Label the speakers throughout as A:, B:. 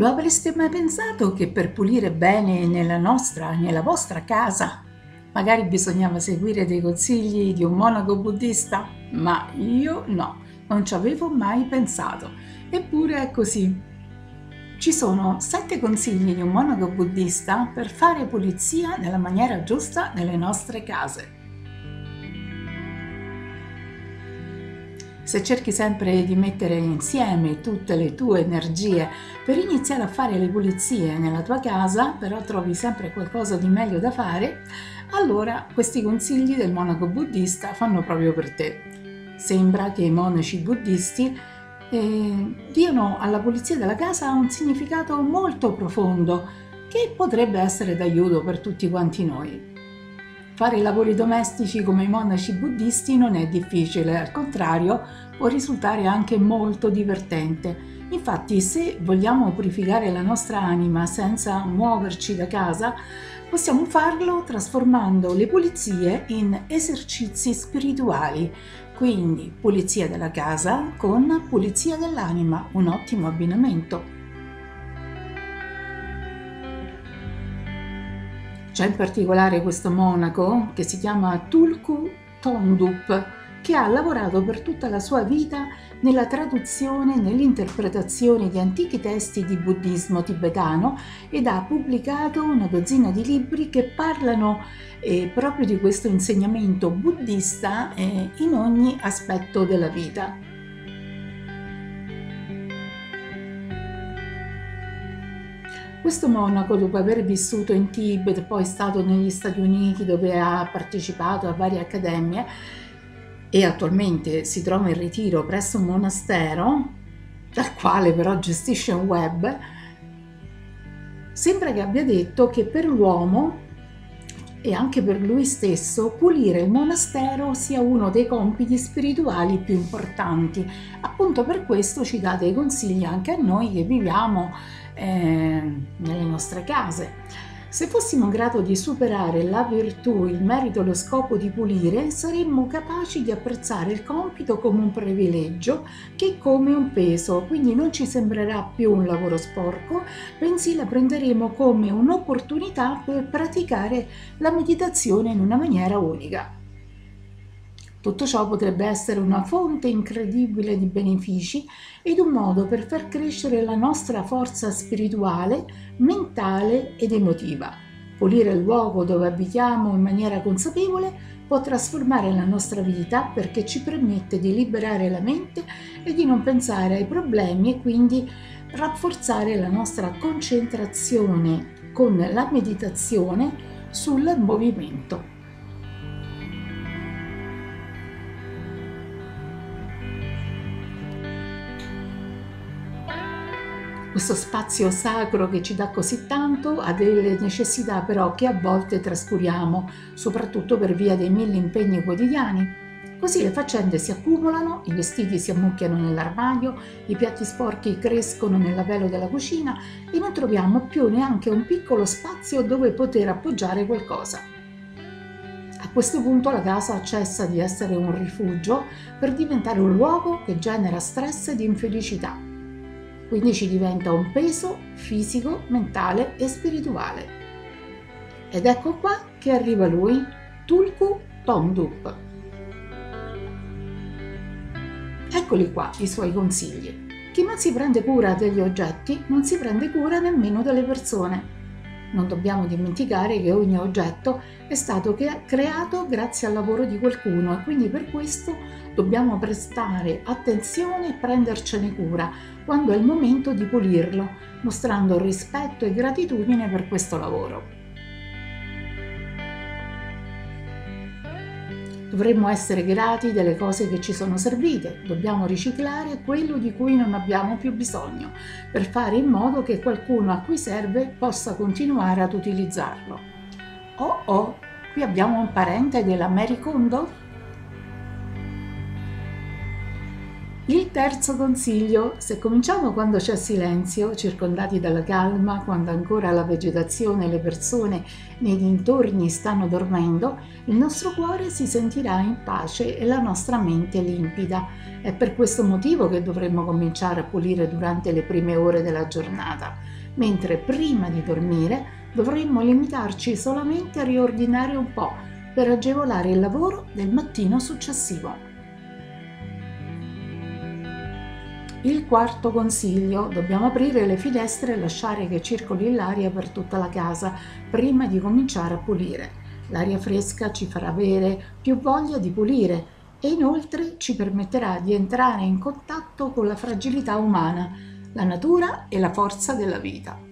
A: Lo avreste mai pensato che per pulire bene nella nostra, nella vostra casa, magari bisognava seguire dei consigli di un monaco buddista? Ma io no, non ci avevo mai pensato. Eppure è così. Ci sono sette consigli di un monaco buddista per fare pulizia nella maniera giusta nelle nostre case. Se cerchi sempre di mettere insieme tutte le tue energie per iniziare a fare le pulizie nella tua casa, però trovi sempre qualcosa di meglio da fare, allora questi consigli del monaco buddista fanno proprio per te. Sembra che i monaci buddisti eh, diano alla pulizia della casa un significato molto profondo che potrebbe essere d'aiuto per tutti quanti noi. Fare i lavori domestici come i monaci buddisti non è difficile, al contrario può risultare anche molto divertente. Infatti se vogliamo purificare la nostra anima senza muoverci da casa, possiamo farlo trasformando le pulizie in esercizi spirituali. Quindi pulizia della casa con pulizia dell'anima, un ottimo abbinamento. C'è in particolare questo monaco che si chiama Tulku Tondup che ha lavorato per tutta la sua vita nella traduzione e nell'interpretazione di antichi testi di buddismo tibetano ed ha pubblicato una dozzina di libri che parlano eh, proprio di questo insegnamento buddista eh, in ogni aspetto della vita. Questo monaco, dopo aver vissuto in Tibet, poi stato negli Stati Uniti dove ha partecipato a varie accademie e attualmente si trova in ritiro presso un monastero, dal quale però gestisce un web, sembra che abbia detto che per l'uomo e anche per lui stesso pulire il monastero sia uno dei compiti spirituali più importanti. Appunto per questo ci dà dei consigli anche a noi che viviamo eh, nelle nostre case. Se fossimo in grado di superare la virtù, il merito e lo scopo di pulire, saremmo capaci di apprezzare il compito come un privilegio che come un peso, quindi non ci sembrerà più un lavoro sporco, bensì la prenderemo come un'opportunità per praticare la meditazione in una maniera unica. Tutto ciò potrebbe essere una fonte incredibile di benefici ed un modo per far crescere la nostra forza spirituale, mentale ed emotiva. Pulire il luogo dove abitiamo in maniera consapevole può trasformare la nostra vita perché ci permette di liberare la mente e di non pensare ai problemi e quindi rafforzare la nostra concentrazione con la meditazione sul movimento. Questo spazio sacro che ci dà così tanto ha delle necessità però che a volte trascuriamo, soprattutto per via dei mille impegni quotidiani. Così le faccende si accumulano, i vestiti si ammucchiano nell'armadio, i piatti sporchi crescono nella velo della cucina e non troviamo più neanche un piccolo spazio dove poter appoggiare qualcosa. A questo punto la casa cessa di essere un rifugio per diventare un luogo che genera stress ed infelicità quindi ci diventa un peso fisico, mentale e spirituale. Ed ecco qua che arriva lui, Tulku Tondup. Eccoli qua i suoi consigli. Chi non si prende cura degli oggetti non si prende cura nemmeno delle persone. Non dobbiamo dimenticare che ogni oggetto è stato creato grazie al lavoro di qualcuno e quindi per questo dobbiamo prestare attenzione e prendercene cura quando è il momento di pulirlo, mostrando rispetto e gratitudine per questo lavoro. Dovremmo essere grati delle cose che ci sono servite, dobbiamo riciclare quello di cui non abbiamo più bisogno, per fare in modo che qualcuno a cui serve possa continuare ad utilizzarlo. Oh oh, qui abbiamo un parente della Mary Kondo? Terzo consiglio, se cominciamo quando c'è silenzio, circondati dalla calma, quando ancora la vegetazione e le persone nei dintorni stanno dormendo, il nostro cuore si sentirà in pace e la nostra mente limpida. È per questo motivo che dovremmo cominciare a pulire durante le prime ore della giornata, mentre prima di dormire dovremmo limitarci solamente a riordinare un po' per agevolare il lavoro del mattino successivo. Il quarto consiglio, dobbiamo aprire le finestre e lasciare che circoli l'aria per tutta la casa prima di cominciare a pulire. L'aria fresca ci farà avere più voglia di pulire e inoltre ci permetterà di entrare in contatto con la fragilità umana, la natura e la forza della vita.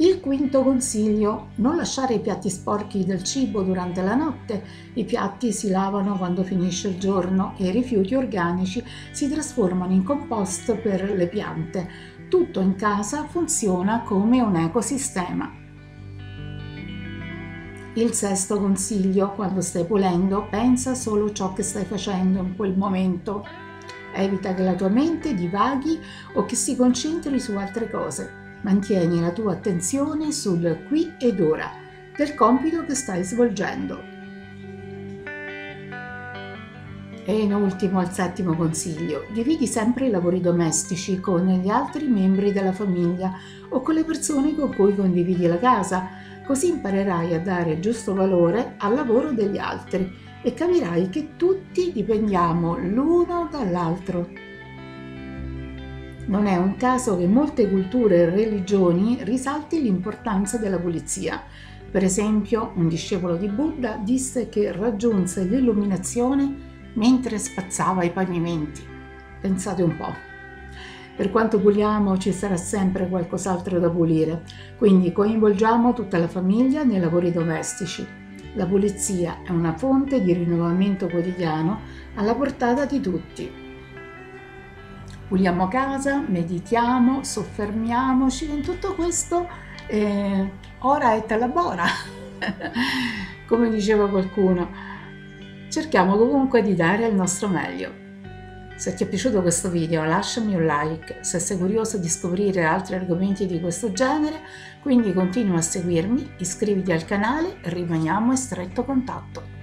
A: Il quinto consiglio, non lasciare i piatti sporchi del cibo durante la notte. I piatti si lavano quando finisce il giorno e i rifiuti organici si trasformano in compost per le piante. Tutto in casa funziona come un ecosistema. Il sesto consiglio, quando stai pulendo, pensa solo a ciò che stai facendo in quel momento. Evita che la tua mente divaghi o che si concentri su altre cose. Mantieni la tua attenzione sul qui ed ora del compito che stai svolgendo. E in ultimo al settimo consiglio, dividi sempre i lavori domestici con gli altri membri della famiglia o con le persone con cui condividi la casa, così imparerai a dare giusto valore al lavoro degli altri e capirai che tutti dipendiamo l'uno dall'altro. Non è un caso che molte culture e religioni risalti l'importanza della pulizia. Per esempio, un discepolo di Buddha disse che raggiunse l'illuminazione mentre spazzava i pavimenti. Pensate un po'. Per quanto puliamo ci sarà sempre qualcos'altro da pulire, quindi coinvolgiamo tutta la famiglia nei lavori domestici. La pulizia è una fonte di rinnovamento quotidiano alla portata di tutti. Puliamo casa, meditiamo, soffermiamoci in tutto questo eh, ora et labora, come diceva qualcuno. Cerchiamo comunque di dare il nostro meglio. Se ti è piaciuto questo video lasciami un like, se sei curioso di scoprire altri argomenti di questo genere, quindi continua a seguirmi, iscriviti al canale e rimaniamo in stretto contatto.